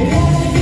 Yeah.